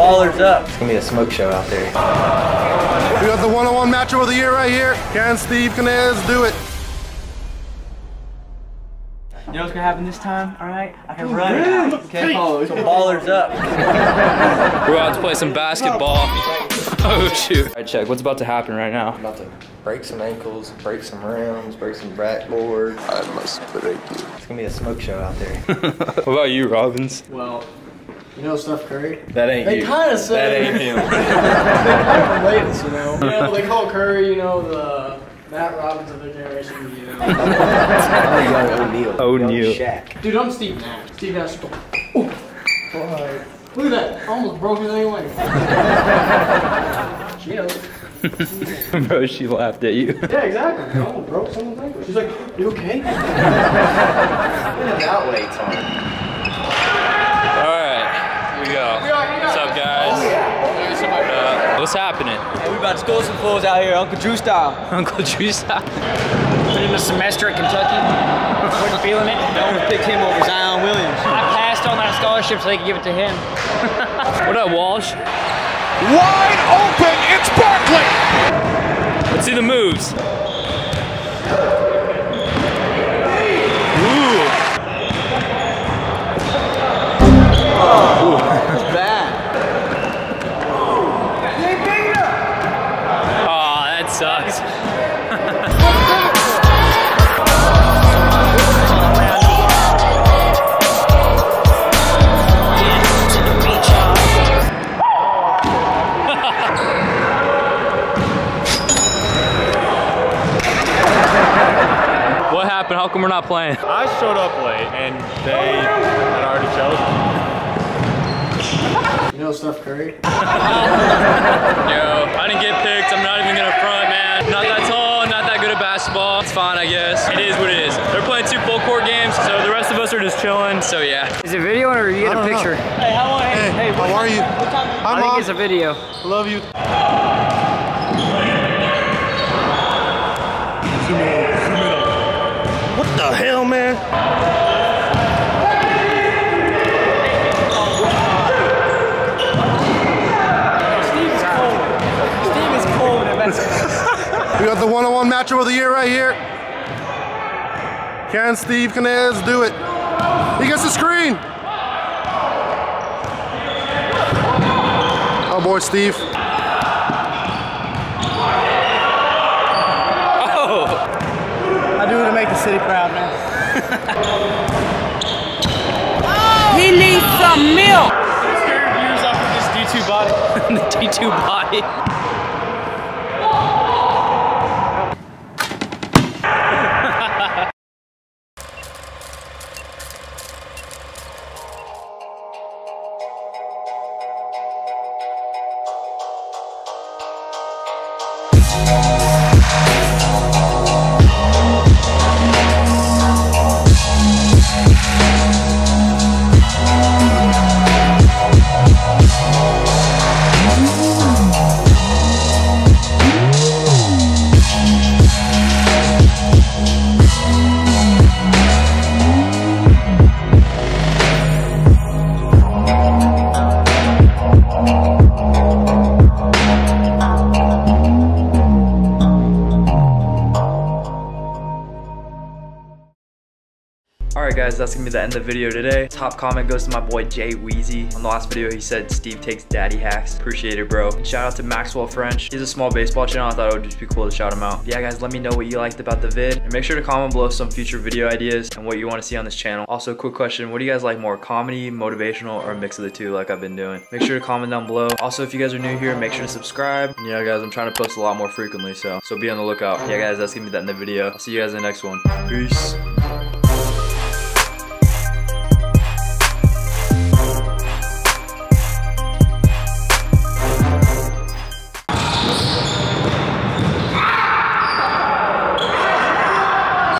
ballers up. It's gonna be a smoke show out there. We got the one-on-one matchup of the year right here. Can Steve Knez do it? You know what's gonna happen this time, alright? I can run it. Okay, so ballers up. We're about to play some basketball. Oh shoot. Alright, check. What's about to happen right now? about to break some ankles, break some rims, break some backboard. I must break you. It's gonna be a smoke show out there. what about you, Robbins? Well, you know Steph Curry? That ain't They you. kind of say That ain't him. they're related, you know. You know, they call Curry, you know, the Matt Robbins of their generation, you know. I'm young O'Neal. O'Neal. Shaq. Dude, I'm Steve Nash. Steve Nash. Ooh. Look at that. I almost broke his anyway. she knows. Bro, she laughed at you. Yeah, exactly. I almost broke someone's ankle. She's like, you okay? That way, Tom. Alright, here we go. What's up, guys? Uh, what's happening? Hey, we about to score some fools out here, Uncle Drew style. Uncle Drew style. in the semester at Kentucky. Wasn't feeling it. No one picked him over Zion Williams. I passed on that scholarship so they could give it to him. What up, Walsh? Wide open, it's Barkley! Let's see the moves. What happened? How come we're not playing? I showed up late and they had already chosen. You know Steph Curry? Yo, is what it is. They're playing two full court games, so the rest of us are just chilling. So yeah. Is it video or you get a don't know. picture? Hey, how long? Hey, hey, How are you? I I'm think it's a video. Love you. What the hell, man? Steve is cold. Steve is cold. We got the one-on-one matchup of the year right here. Can Steve Knez do it? He gets the screen. Oh boy, Steve. Oh, I do it to make the city proud, man. He needs some milk. Years off of this D2 body. the D2 body. Alright guys, that's gonna be the end of the video today. Top comment goes to my boy Jay Weezy. On the last video he said Steve takes daddy hacks. Appreciate it bro. And shout out to Maxwell French. He's a small baseball channel. I thought it would just be cool to shout him out. Yeah guys, let me know what you liked about the vid. And make sure to comment below some future video ideas and what you want to see on this channel. Also, quick question, what do you guys like more? Comedy, motivational, or a mix of the two like I've been doing? Make sure to comment down below. Also, if you guys are new here, make sure to subscribe. And yeah guys, I'm trying to post a lot more frequently, so so be on the lookout. Yeah guys, that's gonna be that in the video. I'll see you guys in the next one. Peace.